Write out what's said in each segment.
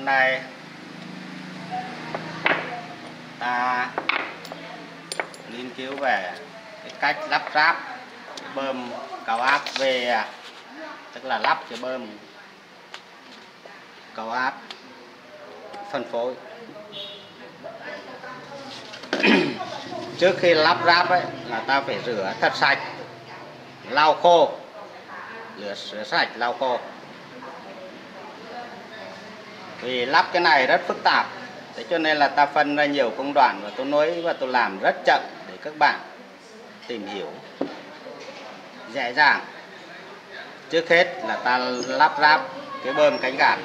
hôm nay ta nghiên cứu về cái cách lắp ráp bơm cầu áp về tức là lắp cái bơm cầu áp phân phối. Trước khi lắp ráp ấy là ta phải rửa thật sạch lau khô rửa, rửa sạch lau khô vì lắp cái này rất phức tạp. Thế cho nên là ta phân ra nhiều công đoạn và tôi nói và tôi làm rất chậm để các bạn tìm hiểu. Dễ dàng. Trước hết là ta lắp ráp cái bơm cánh gạt.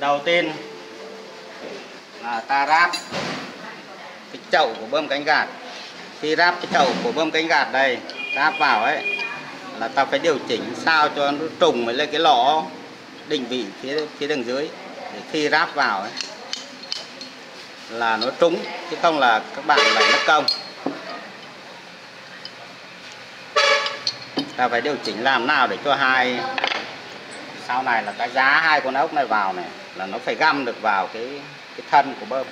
Đầu tiên là ta ráp cái chậu của bơm cánh gạt. Khi ráp cái chậu của bơm cánh gạt đây, ráp vào ấy, là ta phải điều chỉnh sao cho nó trùng với lên cái lọ định vị phía phía đường dưới. Để khi ráp vào ấy, là nó trúng, chứ không là các bạn lại mất công. Ta phải điều chỉnh làm nào để cho hai, sau này là cái giá hai con ốc này vào này, là nó phải găm được vào cái cái thân của bơm.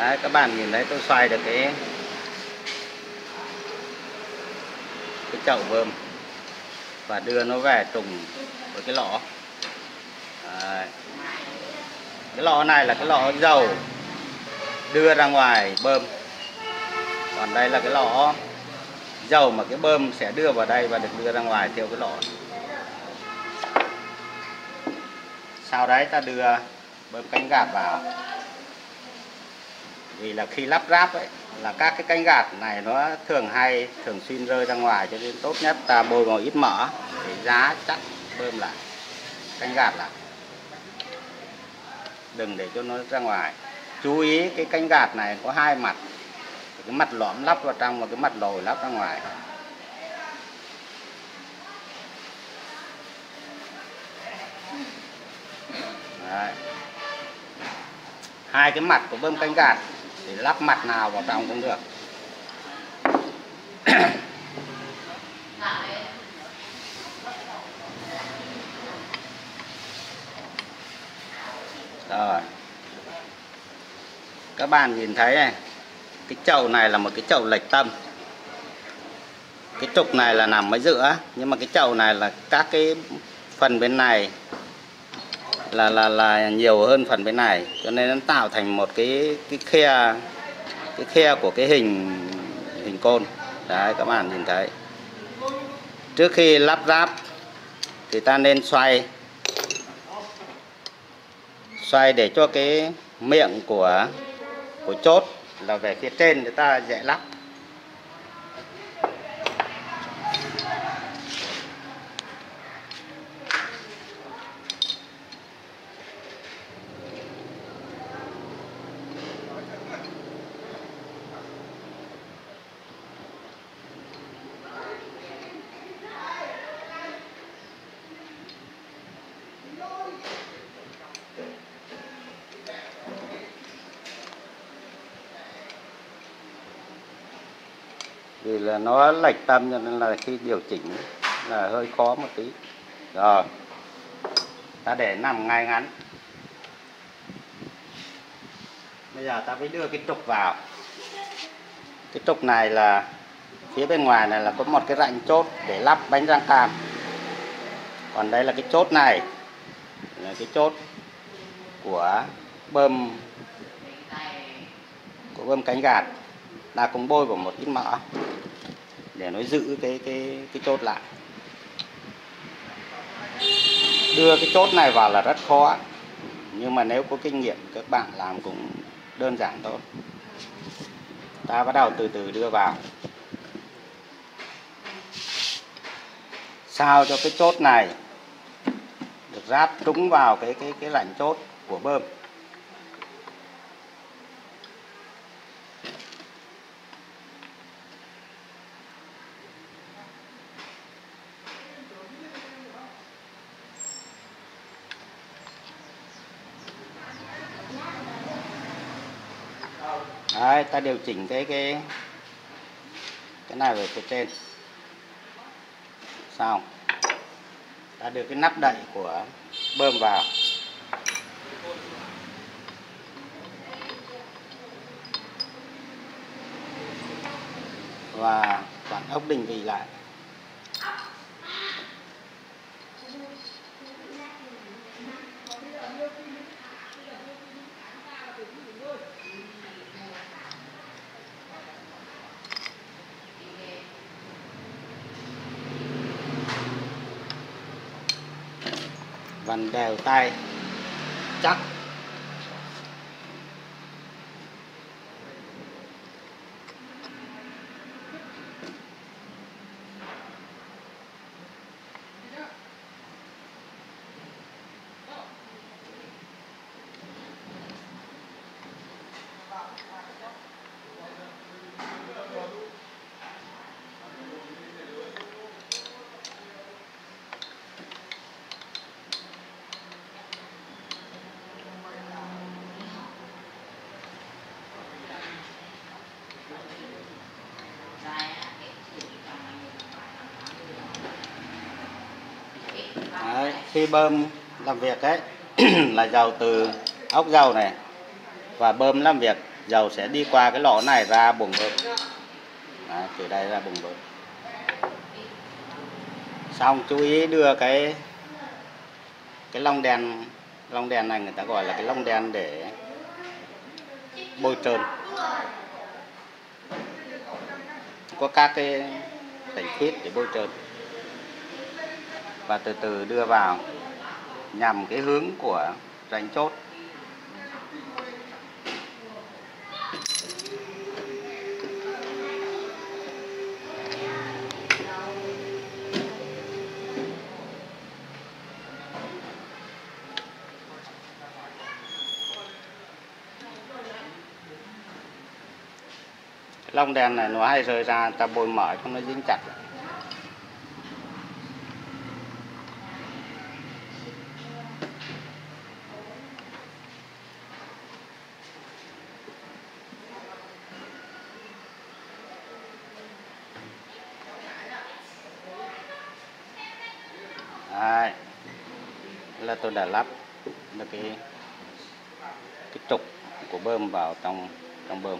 Đấy, các bạn nhìn thấy tôi xoay được cái cái chậu bơm và đưa nó về trùng với cái lọ. Đấy. cái lọ này là cái lọ dầu đưa ra ngoài bơm. Còn đây là cái lọ dầu mà cái bơm sẽ đưa vào đây và được đưa ra ngoài theo cái lọ. Sau đấy ta đưa bơm cánh gạt vào vì là khi lắp ráp ấy, là các cái cánh gạt này nó thường hay, thường xuyên rơi ra ngoài cho nên tốt nhất ta bôi vào ít mỡ để giá chắc bơm lại cánh gạt lại. Đừng để cho nó ra ngoài. Chú ý cái cánh gạt này có hai mặt, cái mặt lõm lắp vào trong và cái mặt lồi lắp ra ngoài. Đấy. hai cái mặt của bơm canh gạt thì lắp mặt nào vào trong cũng được. Rồi. Các bạn nhìn thấy này, cái chậu này là một cái chậu lệch tâm. Cái trục này là nằm ở giữa, nhưng mà cái chậu này là các cái phần bên này là là là nhiều hơn phần bên này. Cho nên nó tạo thành một cái cái khe cái khe của cái hình hình côn. Đấy, các bạn nhìn thấy. Trước khi lắp ráp thì ta nên xoay. Xoay để cho cái miệng của của chốt là về phía trên để ta dễ lắp. Vì là nó lệch tâm cho nên là khi điều chỉnh là hơi khó một tí. Rồi, ta để nằm ngay ngắn. Bây giờ ta phải đưa cái trục vào. Cái trục này là, phía bên ngoài này là có một cái rãnh chốt để lắp bánh răng cam còn đây là cái chốt này. Là cái chốt của bơm của bơm cánh gạt. Ta cũng bôi vào một ít mỡ để nó giữ cái cái cái chốt lại. Đưa cái chốt này vào là rất khó, nhưng mà nếu có kinh nghiệm, các bạn làm cũng đơn giản thôi. Ta bắt đầu từ từ đưa vào. Sao cho cái chốt này được ráp trúng vào cái cái cái rãnh chốt của bơm? Đấy, ta điều chỉnh cái cái cái này về phía trên. Xong ta đưa cái nắp đậy của bơm vào. Và vặn ốc định vị lại. Vặn đều tay. Chắc Đấy, khi bơm làm việc ấy là dầu từ ốc dầu này. Và bơm làm việc dầu sẽ đi qua cái lỗ này ra bùng bơm. Đấy, từ đây ra bùng bơm. Xong chú ý đưa cái cái lông đèn lông đèn này người ta gọi là cái lông đèn để bôi trơn. Có các cái tẩy khuyết để bôi trơn và từ từ đưa vào nhằm cái hướng của rãnh chốt. Long lông đèn này nó hay rơi ra, ta bôi mở cho nó dính chặt Đấy. Thế là tôi đã lắp được cái cái trục của bơm vào trong trong bơm.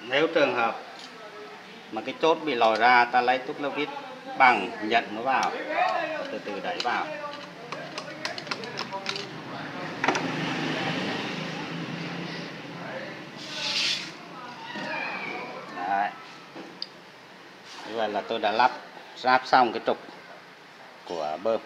Nếu trường hợp mà cái chốt bị lòi ra, ta lấy túc lơ vít bằng nhận nó vào, từ từ đẩy vào Đấy. Như vậy là tôi đã lắp, ráp xong cái trục của bơm.